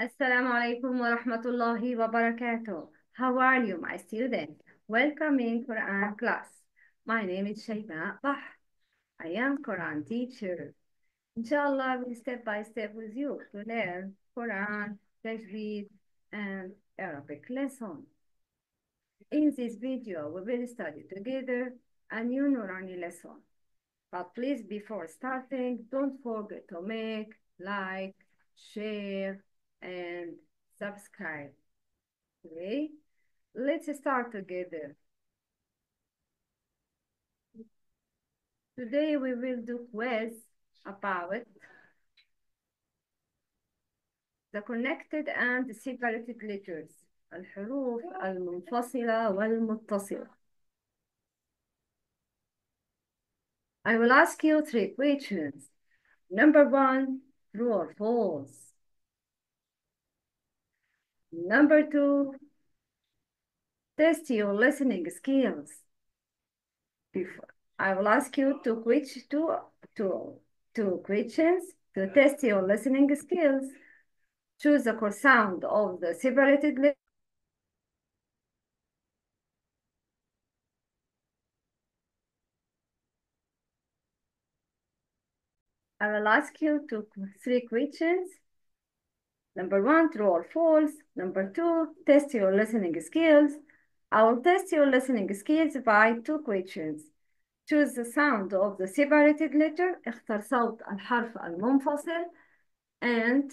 Assalamu alaikum wa rahmatullahi wa barakatuh. How are you, my student? Welcome in Quran class. My name is Shayma Bah. I am Quran teacher. Inshallah, we'll step by step with you to learn Quran, Tajweed, and Arabic lesson. In this video, we will study together a new Nurani lesson. But please, before starting, don't forget to make, like, share, and subscribe. Okay, let's start together. Today we will do quiz about the connected and separated letters الحروف المنفصلة والمتصلة I will ask you three questions. Number one, true or false? Number two, test your listening skills. Before I will ask you to two, two, two questions to test your listening skills. Choose the core sound of the separated. I will ask you to three questions. Number one, true or false. Number two, test your listening skills. I will test your listening skills by two questions. Choose the sound of the separated letter. اختر صوت الحرف المنفصل. And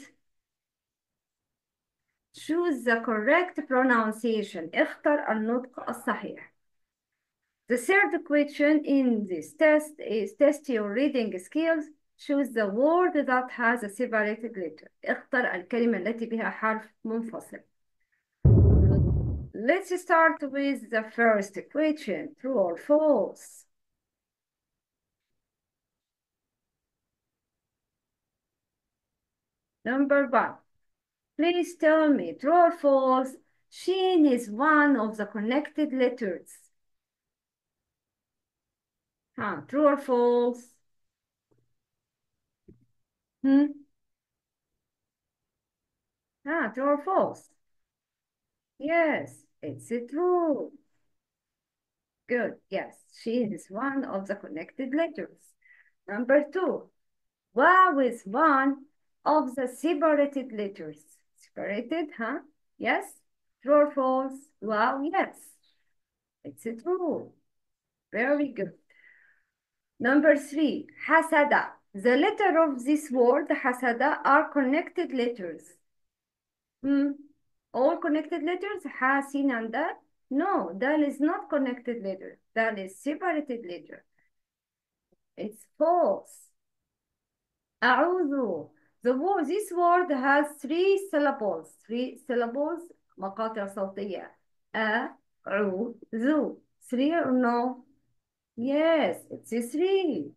choose the correct pronunciation. اختر النطق الصحيح. The third question in this test is test your reading skills. Choose the word that has a separated letter. اختر الكلمة التي بها حرف منفصل. Let's start with the first question. True or false? Number one. Please tell me, true or false? Sheen is one of the connected letters. Huh, true or false? Hmm? Ah, true or false? Yes, it's a true. Good, yes, she is one of the connected letters. Number two, wow is one of the separated letters. Separated, huh? Yes? True or false? Wow, yes. It's true. Very good. Number three, hasada. The letter of this word, hasada, are connected letters. Hmm. All connected letters, ha, sin, and dal? No, dal is not connected letter. Dal is separated letter. It's false. أعوذ. The word, this word has three syllables. Three syllables, مقاطع صوتية. أ, عو, ذو. Three or no? Yes, it's three.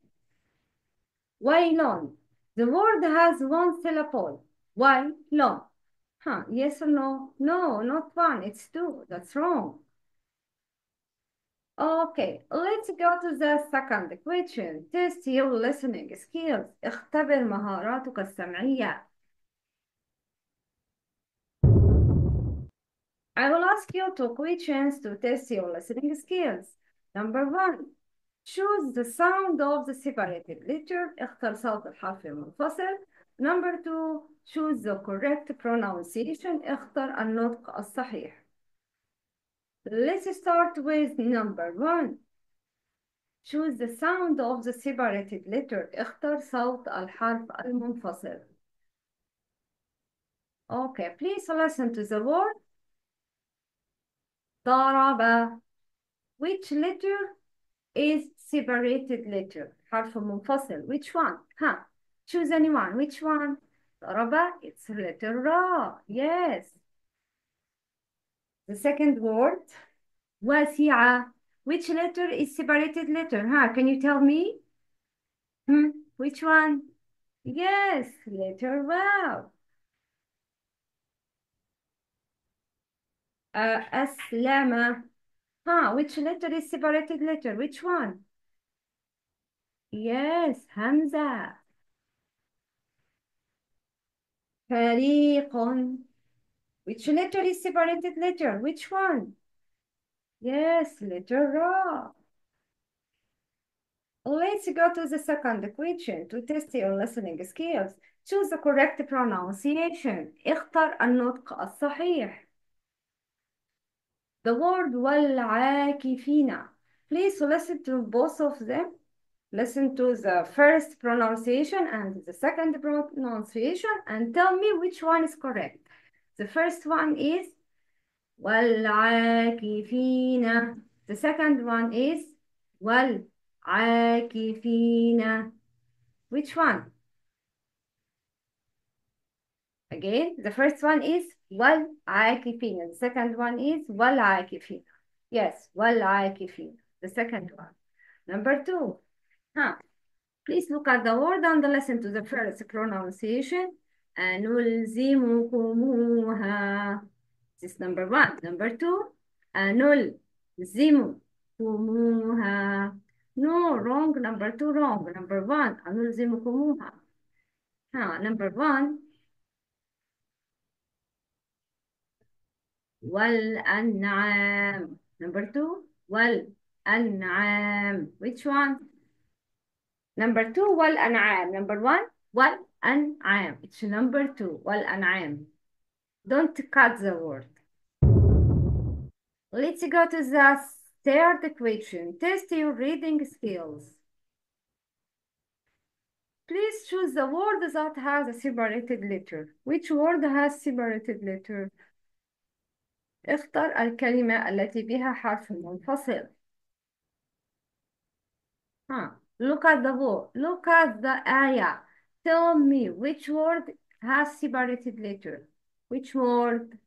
Waylon. The word has one syllable. Waylon. Huh, yes or no? No, not one, it's two. That's wrong. Okay, let's go to the second question. Test your listening skills. اختبر مهاراتك السمعية. I will ask you two questions to test your listening skills. Number one, choose the sound of the separated letter. اختر صوت الحرف المنفصل. Number two, choose the correct pronunciation. اختر النطق الصحيح. Let's start with number one. Choose the sound of the separated letter. اختر صوت الحرف المنفصل. Okay, please listen to the word. ضرب. Which letter is separated letter? حرف منفصل. Which one? Huh? Choose anyone. Which one? ضرب. It's letter را. Yes. The second word. واسعة. Which letter is separated letter? Huh? Can you tell me? Hmm? Which one? Yes, letter واو. Uh, أسلم. Huh? Which letter is separated letter? Which one? Yes, Hamza. فريق which letter is separated letter which one yes letter ra Let's go to the second question to test your listening skills. Choose the correct pronunciation. اختر النطق الصحيح. The word والعاكفين. Please listen to both of them. Listen to the first pronunciation and the second pronunciation and tell me which one is correct. The first one is والعاكفين. The second one is والعاكفين. Which one? Again, the first one is والعاكفين. The second one is والعاكفين. Yes, والعاكفين. The second one. Number two. Huh. Please look at the word and listen to the first pronunciation. أنلزمكموها. This is number one. Number two. أنلزمكموها. No, wrong. Number two, wrong. Number one. أنلزمكموها. Huh. Number one. والأنعام. Number two. والأنعام. Which one? Number two, والأنعام. Number one, والأنعام. It's number two, والأنعام. Don't cut the word. Let's go to the third question. Test your reading skills. Please choose the word that has a separated letter. Which word has separated letter? اختر الكلمة التي بها حرف منفصل. Huh. Look at the word. Look at the ayah. Tell me which word has separated letter. Which word?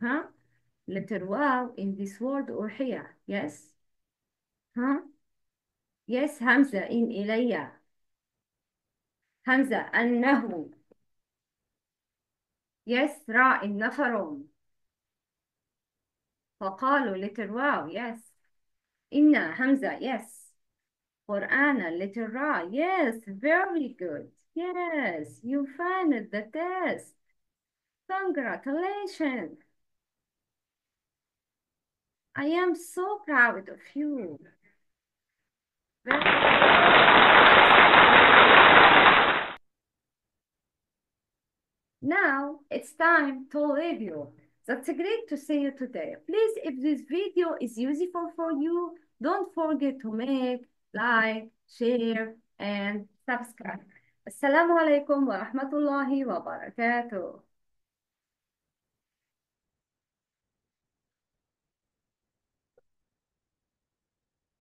Huh? Letter wow in this word or here. Yes? Huh? Yes, Hamza in إلي. Hamza أنه. Yes, را in نفر. فقالوا letter wow. Yes. إن Hamza. Yes. Quran, letter Ra. Yes, very good. Yes, you finished the test. Congratulations. I am so proud of you. Now it's time to leave you. That's great to see you today. Please, if this video is useful for you, don't forget to make like, share, and subscribe. Assalamu alaikum wa rahmatullahi wa barakatuh.